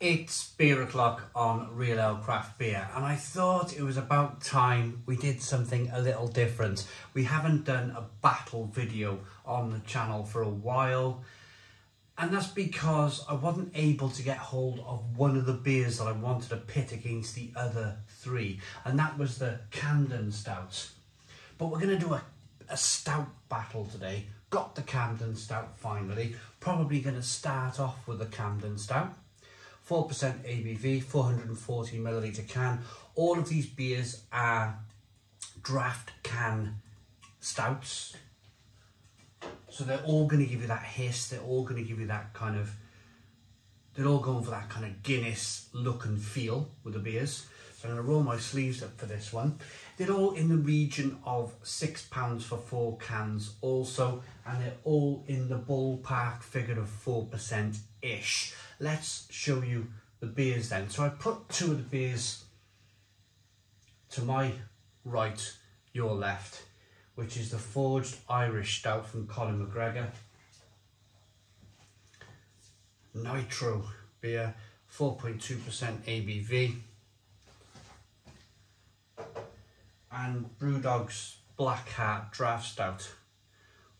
It's beer o'clock on Real Ale Craft Beer, and I thought it was about time we did something a little different. We haven't done a battle video on the channel for a while, and that's because I wasn't able to get hold of one of the beers that I wanted to pit against the other three, and that was the Camden Stout. But we're going to do a, a stout battle today. Got the Camden Stout finally. Probably going to start off with the Camden Stout 4% ABV, 440 milliliter can. All of these beers are draft can stouts. So they're all going to give you that hiss, they're all going to give you that kind of, they're all going for that kind of Guinness look and feel with the beers. So I'm going to roll my sleeves up for this one. They're all in the region of six pounds for four cans also, and they're all in the ballpark figure of 4%-ish let's show you the beers then. So I put two of the beers to my right, your left, which is the Forged Irish Stout from Colin McGregor. Nitro beer, 4.2% ABV. And Brewdog's Black Heart Draft Stout,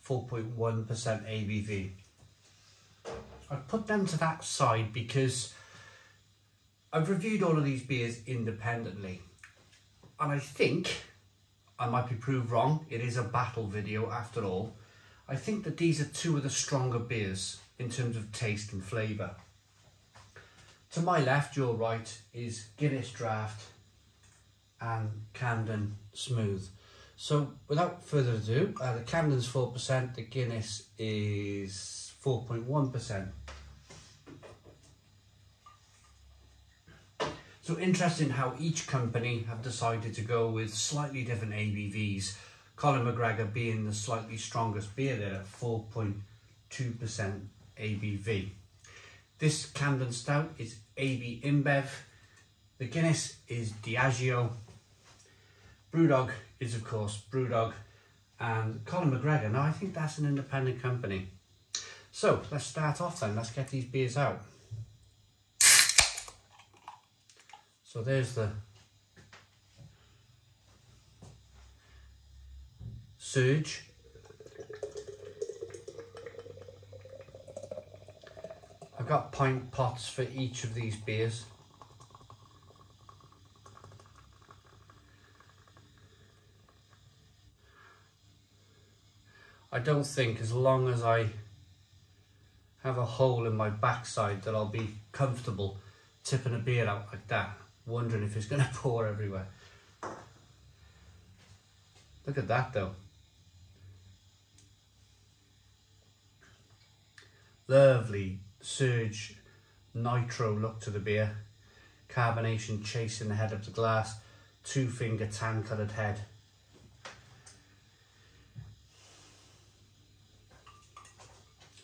4.1% ABV. I put them to that side because I've reviewed all of these beers independently and I think I might be proved wrong. It is a battle video after all. I think that these are two of the stronger beers in terms of taste and flavour. To my left, your right, is Guinness Draft and Camden Smooth. So without further ado, uh, the Camden's 4%, the Guinness is 4.1%. So interesting how each company have decided to go with slightly different ABVs. Colin McGregor being the slightly strongest beer there at 4.2% ABV. This Camden Stout is AB InBev. The Guinness is Diageo. Brewdog is of course Brewdog and Colin McGregor. Now I think that's an independent company. So let's start off then, let's get these beers out. So there's the Surge. I've got pint pots for each of these beers. I don't think as long as I have a hole in my backside that I'll be comfortable tipping a beer out like that, wondering if it's going to pour everywhere. Look at that though. Lovely surge nitro look to the beer. Carbonation chasing the head of the glass. Two finger tan coloured head.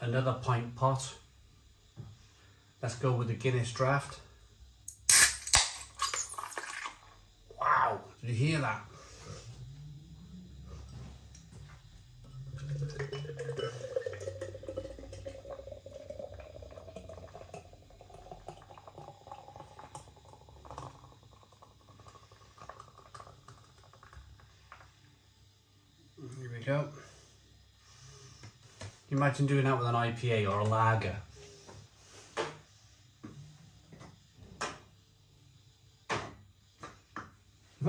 another pint pot. Let's go with the Guinness draft. Did you hear that? Here we go. Imagine doing that with an IPA or a lager.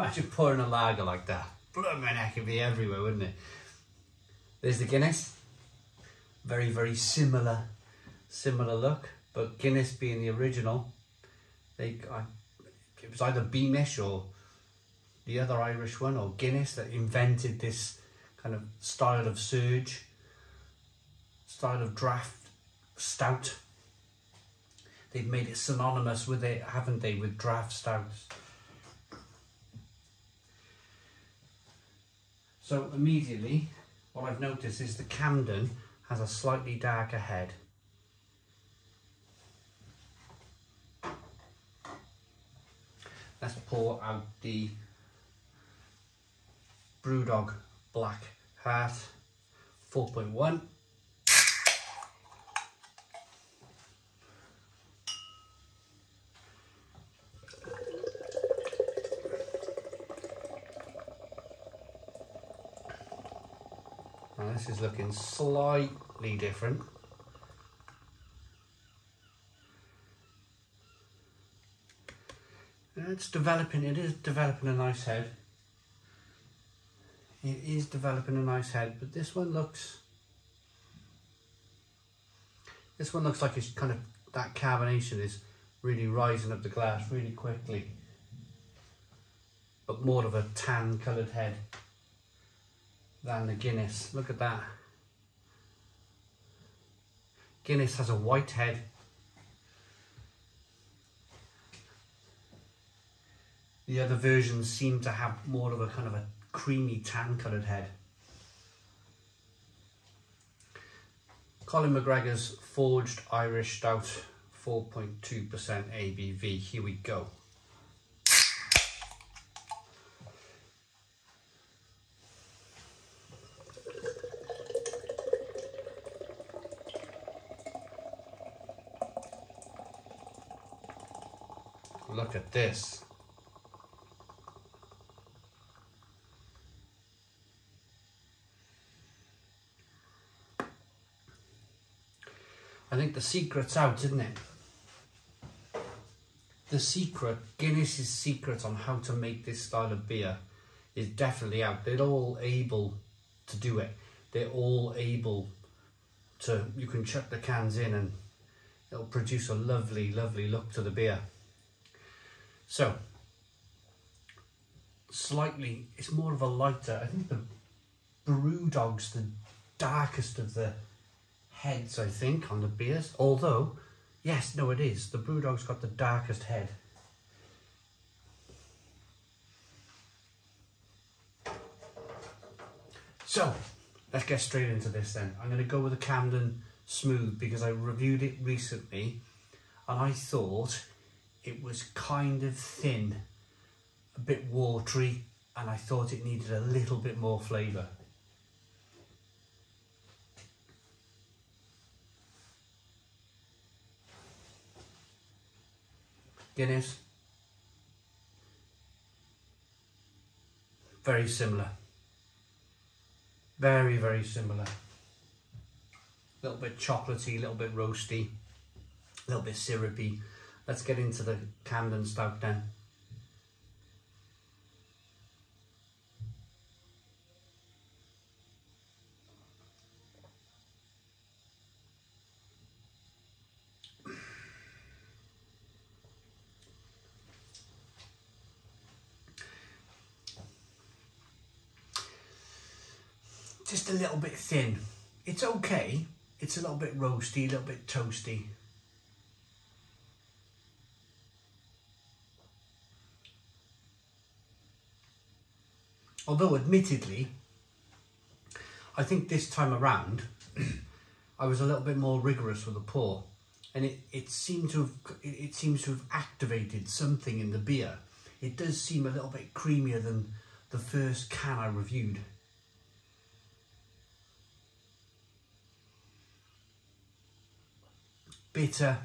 Imagine pouring a lager like that. Blood my neck would be everywhere, wouldn't it? There's the Guinness. Very, very similar, similar look. But Guinness being the original, they, I, it was either Beamish or the other Irish one, or Guinness that invented this kind of style of surge style of draft stout. They've made it synonymous with it, haven't they, with draft stouts. So immediately, what I've noticed is the Camden has a slightly darker head. Let's pour out the Brewdog Black Heart 4.1. this is looking slightly different. It's developing, it is developing a nice head. It is developing a nice head, but this one looks, this one looks like it's kind of, that carbonation is really rising up the glass really quickly. But more of a tan coloured head than the Guinness. Look at that. Guinness has a white head. The other versions seem to have more of a kind of a creamy tan coloured head. Colin McGregor's Forged Irish Stout 4.2% ABV. Here we go. At this. I think the secret's out, isn't it? The secret, Guinness's secret on how to make this style of beer is definitely out. They're all able to do it. They're all able to, you can chuck the cans in and it'll produce a lovely, lovely look to the beer. So, slightly, it's more of a lighter, I think the Brewdog's the darkest of the heads, I think, on the beers. Although, yes, no, it is. The Brewdog's got the darkest head. So, let's get straight into this then. I'm going to go with the Camden Smooth because I reviewed it recently and I thought it was kind of thin, a bit watery, and I thought it needed a little bit more flavour. Guinness. Very similar. Very, very similar. A little bit chocolatey, a little bit roasty, a little bit syrupy. Let's get into the Camden Stout then. just a little bit thin. It's okay. It's a little bit roasty, a little bit toasty. Although admittedly, I think this time around, I was a little bit more rigorous with the pour and it, it seemed to have, it seems to have activated something in the beer. It does seem a little bit creamier than the first can I reviewed. bitter,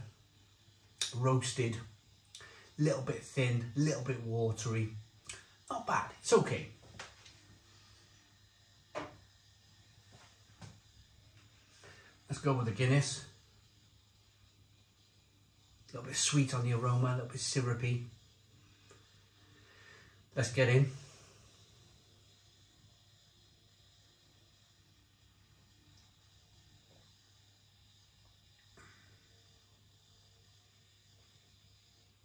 roasted, little bit thin, little bit watery. Not bad, it's okay. Let's go with the Guinness. A little bit sweet on the aroma, a little bit syrupy. Let's get in.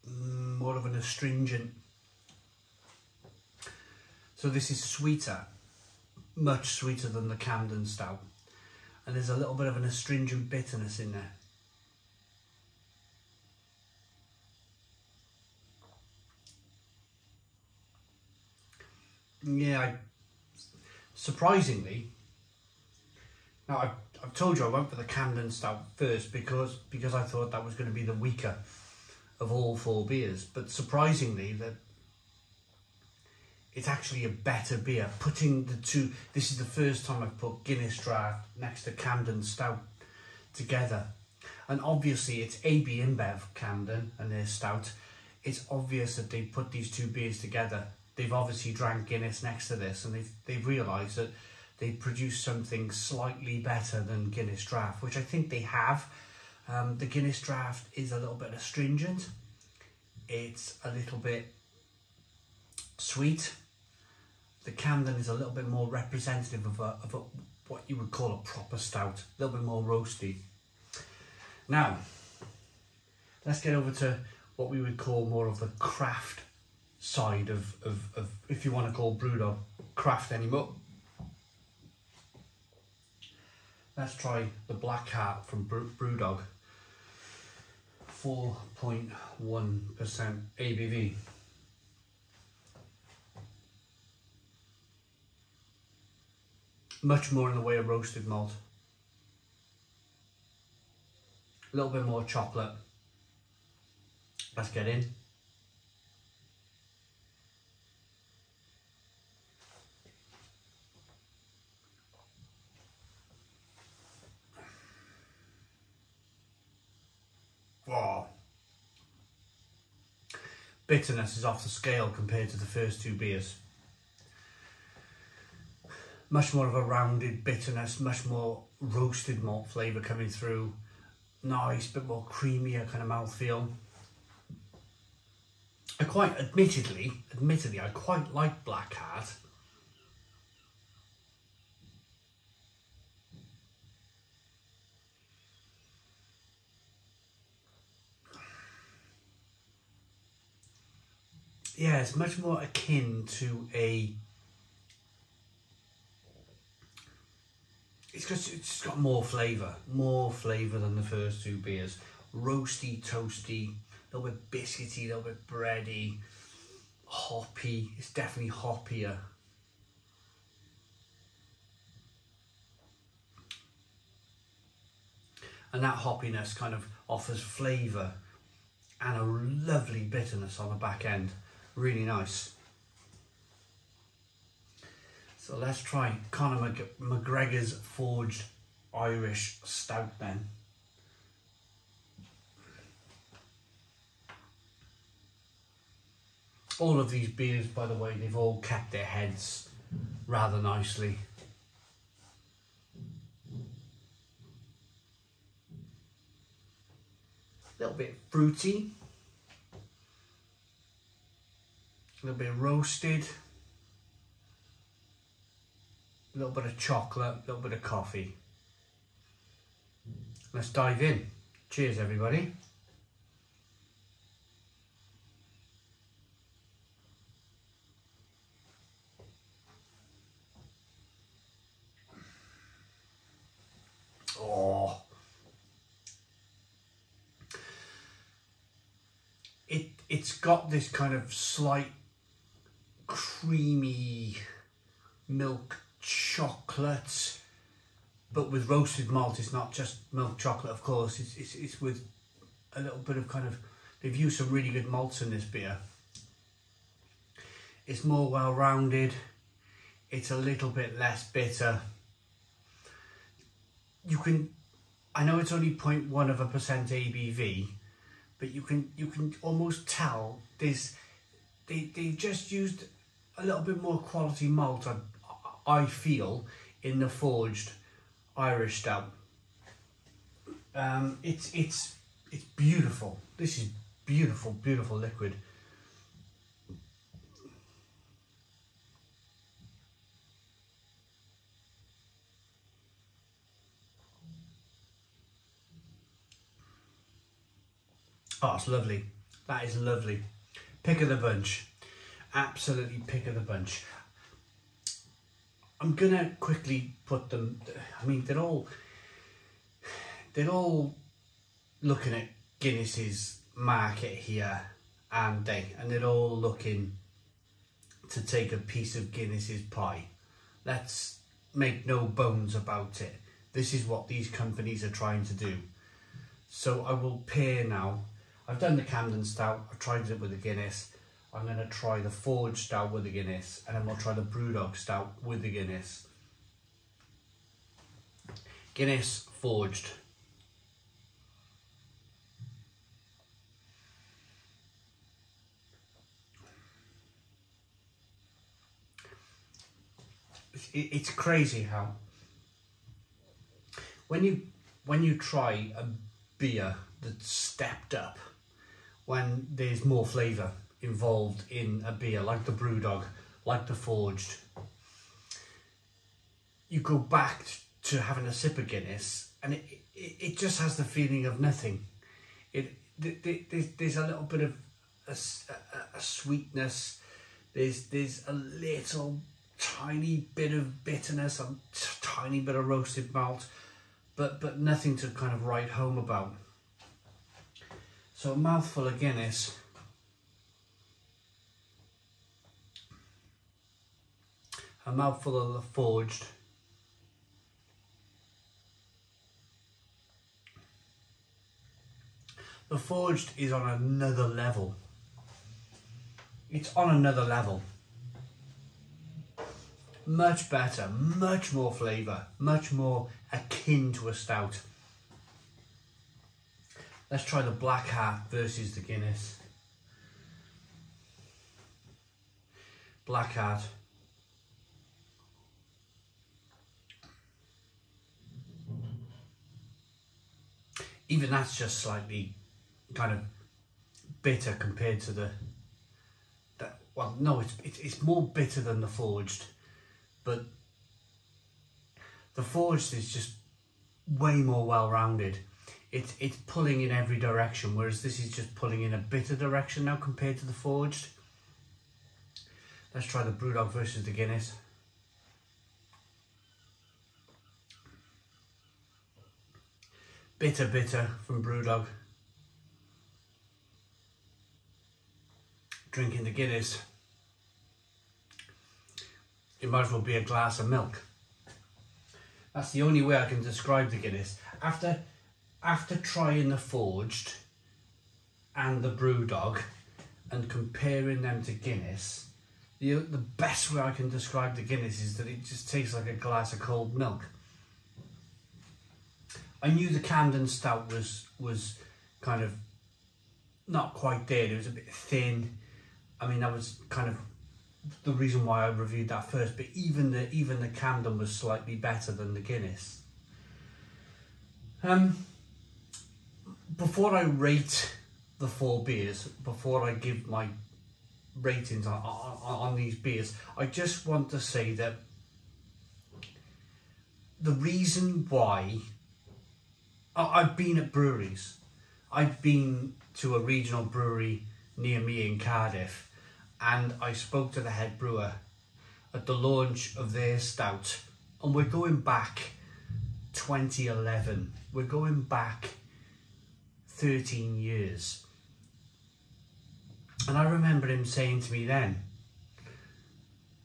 Mm, more of an astringent. So this is sweeter, much sweeter than the Camden Stout. And there's a little bit of an astringent bitterness in there. Yeah, I, surprisingly, now I've, I've told you I went for the Camden Stout first because because I thought that was going to be the weaker of all four beers. But surprisingly, that it's actually a better beer. Putting the two, this is the first time I've put Guinness Draft next to Camden Stout together. And obviously it's AB InBev Camden and their Stout. It's obvious that they put these two beers together. They've obviously drank Guinness next to this and they've, they've realised that they produce something slightly better than Guinness Draft, which I think they have. Um, the Guinness Draft is a little bit astringent. It's a little bit sweet. The Camden is a little bit more representative of, a, of a, what you would call a proper stout, a little bit more roasty. Now, let's get over to what we would call more of the craft side of, of, of if you want to call Brewdog craft anymore. Let's try the Black Heart from Brewdog. 4.1% ABV. Much more in the way of roasted malt. A little bit more chocolate. Let's get in. Oh. Bitterness is off the scale compared to the first two beers. Much more of a rounded bitterness, much more roasted malt flavour coming through. Nice, bit more creamier kind of mouthfeel. I quite, admittedly, admittedly, I quite like Black yeah, it's much more akin to a. It's just it's got more flavour, more flavour than the first two beers. Roasty, toasty, a little bit biscuity, a little bit bready, hoppy. It's definitely hoppier. And that hoppiness kind of offers flavour and a lovely bitterness on the back end really nice. So let's try Conor McGregor's Forged Irish Stout then. All of these beers, by the way, they've all kept their heads rather nicely. A little bit fruity. a little bit roasted, a little bit of chocolate, a little bit of coffee. Let's dive in. Cheers, everybody. Oh. It, it's got this kind of slight creamy milk chocolate, but with roasted malt. It's not just milk chocolate, of course. It's, it's, it's with a little bit of kind of, they've used some really good malts in this beer. It's more well-rounded. It's a little bit less bitter. You can, I know it's only 0.1 of a percent ABV, but you can you can almost tell this they they just used a little bit more quality malt, I, I feel, in the forged Irish stout. Um, it's it's it's beautiful. This is beautiful, beautiful liquid. Oh, it's lovely. That is lovely. Pick of the bunch absolutely pick of the bunch. I'm gonna quickly put them. I mean, they're all they're all looking at Guinness's market here, and they and they're all looking to take a piece of Guinness's pie. Let's make no bones about it. This is what these companies are trying to do. So I will pair now. I've done the Camden Stout. I've tried it with the Guinness. I'm going to try the Forge Stout with the Guinness and then we'll try the Brewdog Stout with the Guinness. Guinness Forged. it's crazy how when you when you try a beer that's stepped up, when there's more flavour involved in a beer, like the Brewdog, like the Forged, you go back to having a sip of Guinness, and it it, it just has the feeling of nothing. It there's, a little bit of a, a, a sweetness. There's there's a little tiny bit of bitterness, a tiny bit of roasted malt, but but nothing to kind of write home about. So a mouthful of Guinness. A mouthful of the forged. The forged is on another level. It's on another level much better, much more flavour, much more akin to a stout. Let's try the Black Heart versus the Guinness. Black Heart. Even that's just slightly kind of bitter compared to the, that, well, no, it's, it's more bitter than the forged but the Forged is just way more well-rounded. It's, it's pulling in every direction, whereas this is just pulling in a bitter direction now compared to the Forged. Let's try the Brewdog versus the Guinness. Bitter bitter from Brewdog. Drinking the Guinness it might as well be a glass of milk. That's the only way I can describe the Guinness. After, after trying the Forged and the Brewdog and comparing them to Guinness, the, the best way I can describe the Guinness is that it just tastes like a glass of cold milk. I knew the Camden Stout was was kind of not quite there. It was a bit thin. I mean, that was kind of the reason why I reviewed that first, but even the even the Camden was slightly better than the Guinness. Um, before I rate the four beers, before I give my ratings on, on, on these beers, I just want to say that the reason why I've been at breweries, I've been to a regional brewery near me in Cardiff and I spoke to the head brewer at the launch of their stout and we're going back 2011 we're going back 13 years. And I remember him saying to me then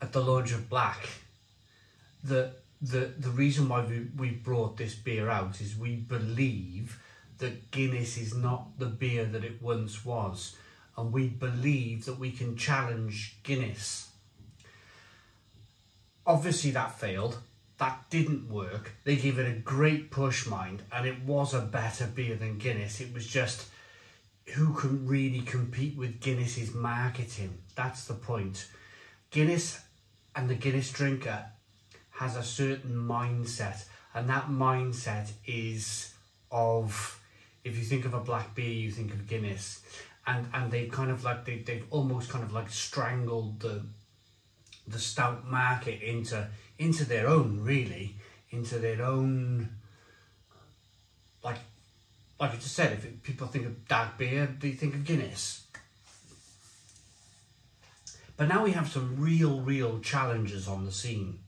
at the launch of Black that the the reason why we, we brought this beer out is we believe that Guinness is not the beer that it once was and we believe that we can challenge Guinness. Obviously that failed. That didn't work. They gave it a great push mind and it was a better beer than Guinness. It was just who can really compete with Guinness's marketing. That's the point. Guinness and the Guinness drinker has a certain mindset and that mindset is of if you think of a black beer you think of Guinness. And and they've kind of like they, they've almost kind of like strangled the the stout market into into their own really into their own like like I just said if people think of dark beer they think of Guinness. But now we have some real real challenges on the scene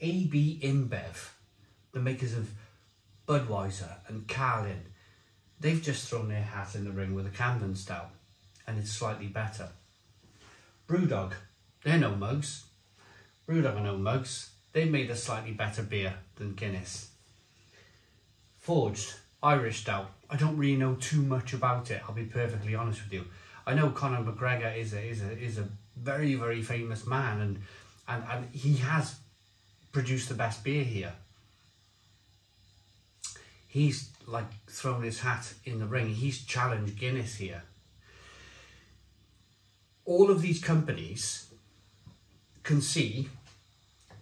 AB InBev the makers of Budweiser and Carling They've just thrown their hat in the ring with a Camden Stout, and it's slightly better. Brewdog, they're no mugs. Brewdog are no mugs. They made a slightly better beer than Guinness. Forged, Irish Stout. I don't really know too much about it, I'll be perfectly honest with you. I know Conor McGregor is a, is a, is a very, very famous man, and, and, and he has produced the best beer here. He's like thrown his hat in the ring. He's challenged Guinness here. All of these companies can see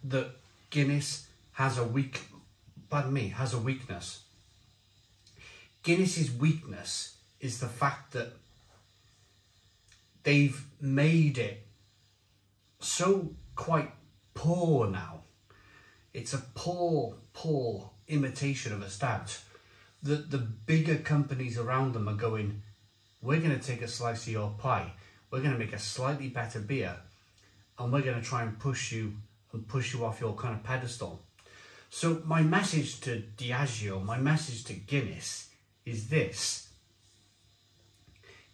that Guinness has a weak, pardon me, has a weakness. Guinness's weakness is the fact that they've made it so quite poor now. It's a poor, poor imitation of a stout that the bigger companies around them are going, we're going to take a slice of your pie. We're going to make a slightly better beer and we're going to try and push you and push you off your kind of pedestal. So my message to Diageo, my message to Guinness is this.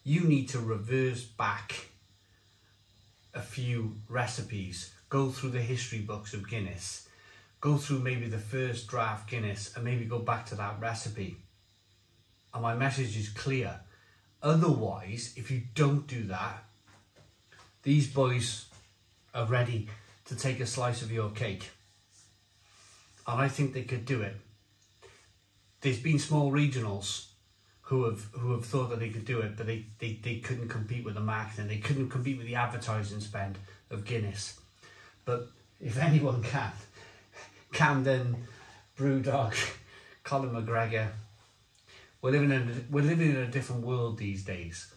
You need to reverse back a few recipes, go through the history books of Guinness, go through maybe the first draft Guinness and maybe go back to that recipe. And my message is clear. Otherwise, if you don't do that, these boys are ready to take a slice of your cake. And I think they could do it. There's been small regionals who have who have thought that they could do it, but they, they, they couldn't compete with the marketing, they couldn't compete with the advertising spend of Guinness. But if anyone can, Camden, Brewdog, Colin McGregor, we're living in a, we're living in a different world these days.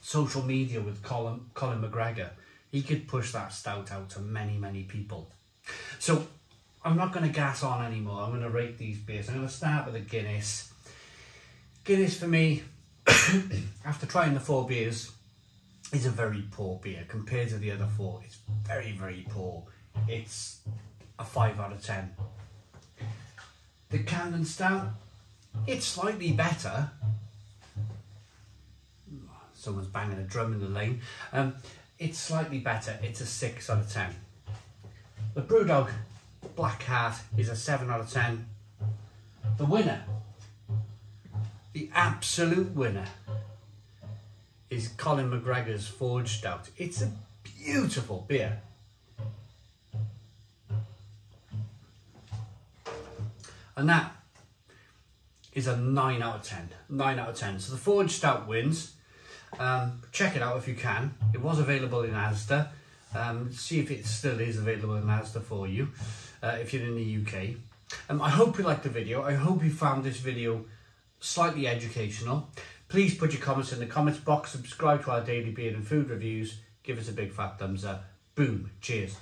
Social media with Colin Colin McGregor, he could push that stout out to many many people. So I'm not going to gas on anymore. I'm going to rate these beers. I'm going to start with a Guinness. Guinness for me, after trying the four beers, is a very poor beer compared to the other four. It's very very poor. It's a five out of ten. The Camden Stout it's slightly better. Someone's banging a drum in the lane. Um, it's slightly better. It's a 6 out of 10. The Brewdog Black Heart is a 7 out of 10. The winner, the absolute winner, is Colin McGregor's Forge Stout. It's a beautiful beer. And that is a 9 out of 10. 9 out of 10. So the Forge Stout wins. Um, check it out if you can. It was available in Asda. Um, see if it still is available in Asda for you uh, if you're in the UK. Um, I hope you liked the video. I hope you found this video slightly educational. Please put your comments in the comments box. Subscribe to our daily beer and food reviews. Give us a big fat thumbs up. Boom. Cheers.